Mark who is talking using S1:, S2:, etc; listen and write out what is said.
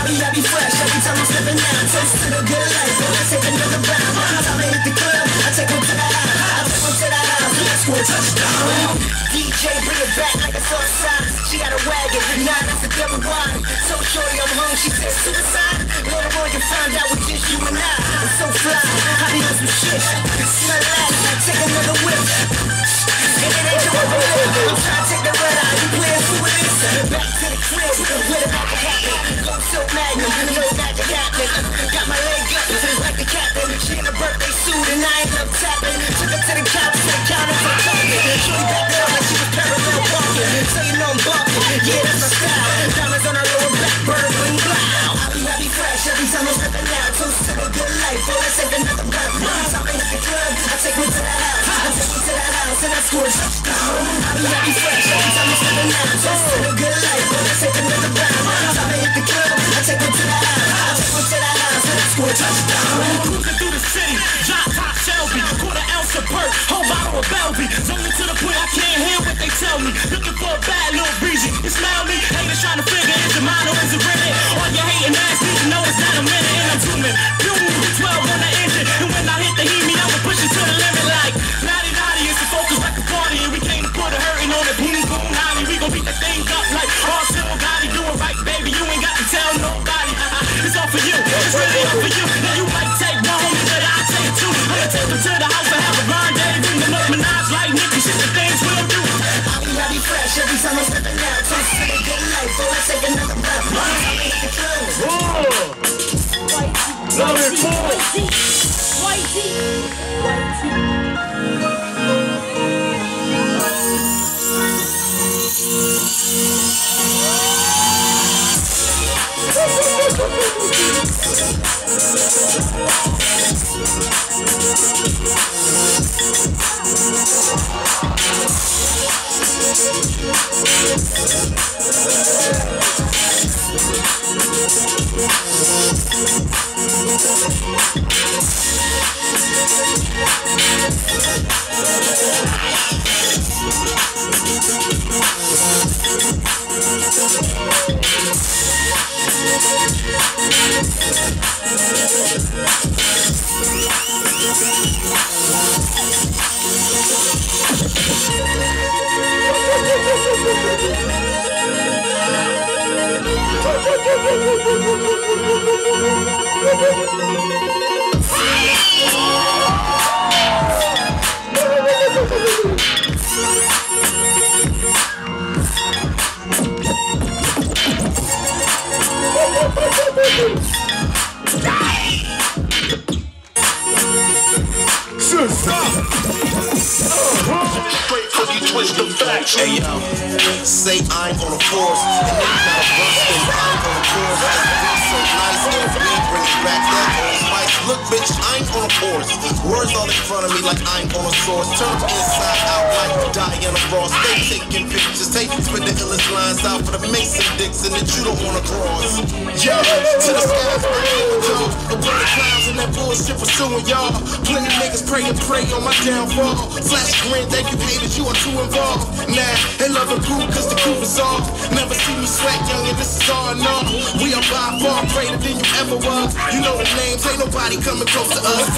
S1: hobby, I be fresh every time I'm stepping out. Toast to the good life, and I take another bound. Every time I hit the club, I take one to the house. I take one to the house, and I score a touchdown.
S2: DJ bring it back like a soft side. She got a wagon, and now that's a double wide. So shorty, I'm home, she says suicide. Later on, you find out which just you and I. and I squirt. I be happy fresh every time I step in. Just a good life, another I it to the house. I to. Touchdown. I'ma step it out. Two feet good life. I take another breath.
S3: Why tell me the to Whoa! Love it,
S2: boy. White.
S3: Thank
S4: Hey yo, say I ain't gonna force. And if not a bust, then I ain't gonna force. Cause the beat's so nice, and we bring back that old. Look, bitch, I ain't gonna force. Words all in front of me like I ain't gonna source. Turn inside out like Diana Ross. They taking pictures, take spit the illest lines out for the Mason Dixon that you don't wanna cross. Yo, to the skies, yo, the winter clouds and that bullshit pursuing y'all. Plenty niggas pray and pray on my downfall. Flash grin, thank you haters, you are too involved. Nah, they love a group cause the group is off. Never see me sweat, young, and this is all enough. We are by far greater than you ever was. You know the names, ain't nobody coming close to us.